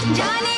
Johnny!